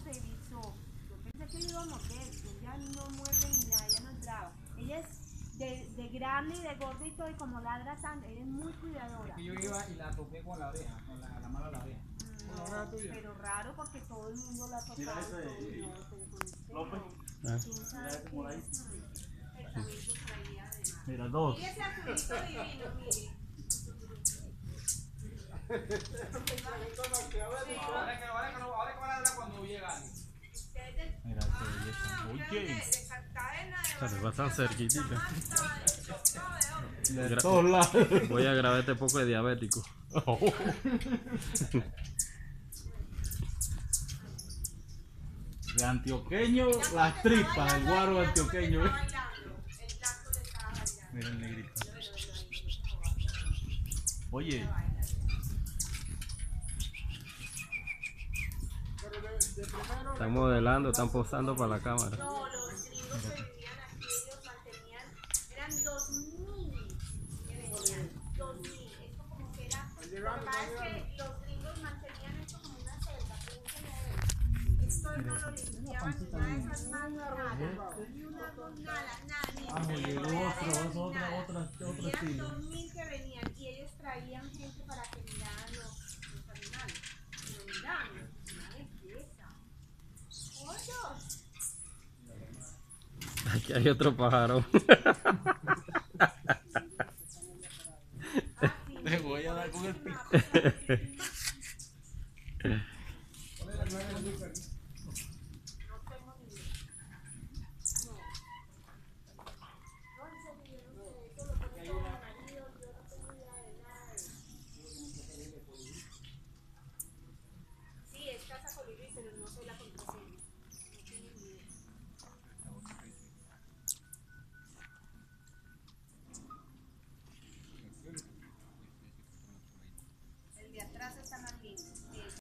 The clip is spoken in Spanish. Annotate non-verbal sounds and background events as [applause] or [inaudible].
se erizó. Yo pensé que iba a morder. Ella no muerde ni nada, ella no es brava. Ella es de, de grande y de gordo y todo, y como ladra tanto, ella es muy cuidadora. Y yo iba y la toqué con la oreja, con la, la mano a la oreja. No, pero raro porque todo el mundo la ha tocado. Mira con este López. Ah. ¿Quién sabe Mira de dos. Mire ese azulito divino, mire. [laughs] de Claro, cerquitita. De todos lados. Voy a grabar este poco de diabético. De antioqueño, las tripas, el guaro antioqueño. Mira el negrito. Oye, Están modelando, están posando para la cámara. No, los gringos que vivían aquí, ellos mantenían, eran dos mil que venían, dos mil. Esto como que era, lo que los gringos mantenían esto como una selva, pregúntale a él. Esto no lo limpiaban ni nada de esas manos, nada, ni una dos, nada, nada, ni ah, ni llegó fregaderas, otro, ni otro, nada. otro, otro Y eran estilo. dos mil que venían y ellos traían gente Aquí hay otro pájaro. Le voy a dar con el pico. [laughs]